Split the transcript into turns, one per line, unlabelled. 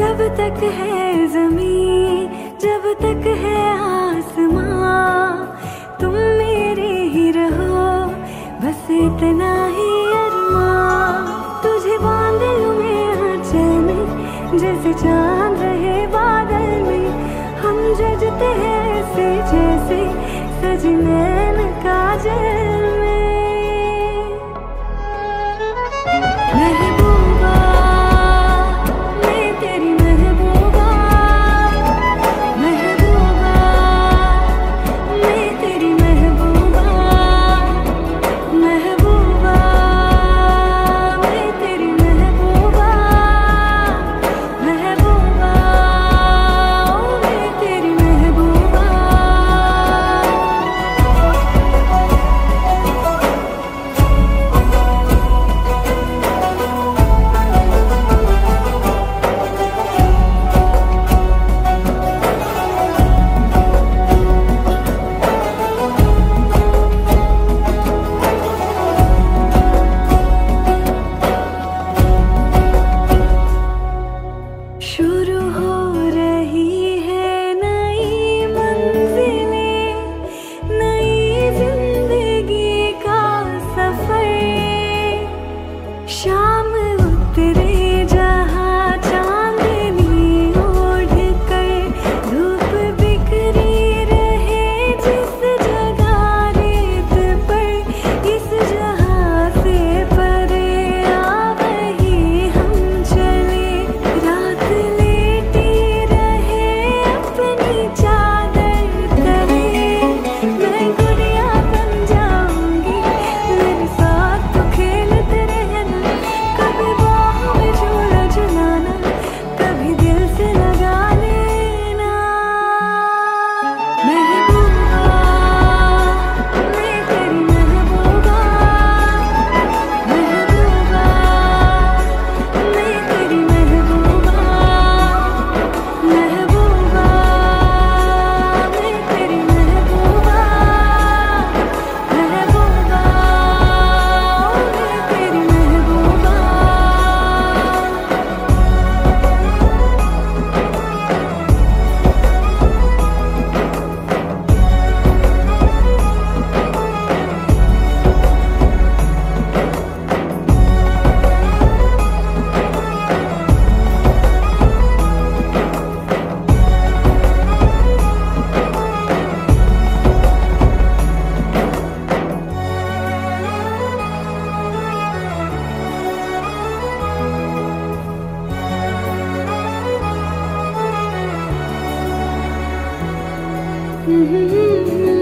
जब तक है ज़मीन, जब तक है आसमां, तुम मेरे ही रहो, बस इतना ही अरमा। तुझे बाँध लूँ मैं, जैसे चाँद रहे बादल में, हम जजते हैं ऐसे जैसे सजनैन का जैसे Mm-hmm.